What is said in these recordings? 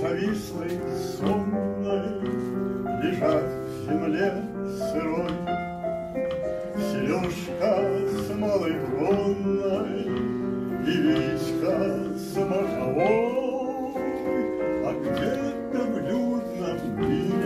завислой, сонной, Лежат в земле сырой. Сережка с малой бронной, и Девичка с маховой, А где-то в людном мире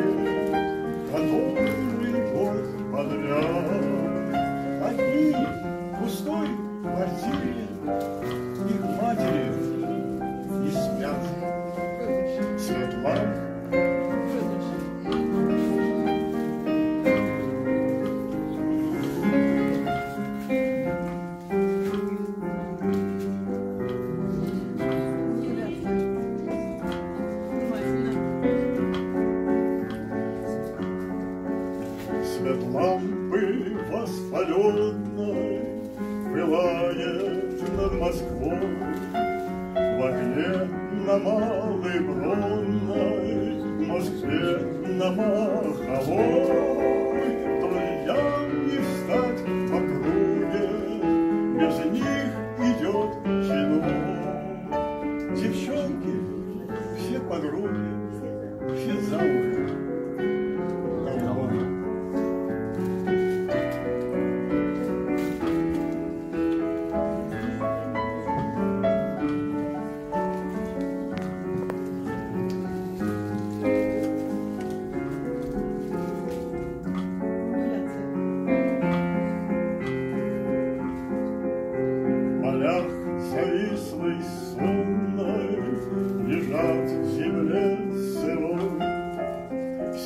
Москвой В окне на Малой На Маховой Друзьям не встать в округе. Без них идет кино Девчонки все подруги Все замуж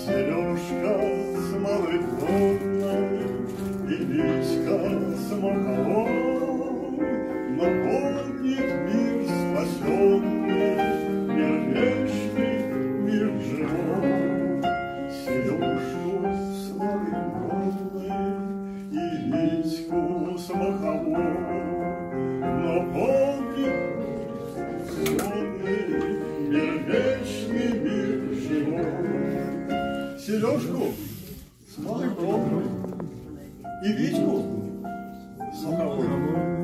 Сережка с малой И Витька с маховой Сережку с бровной и Витьку с маховой.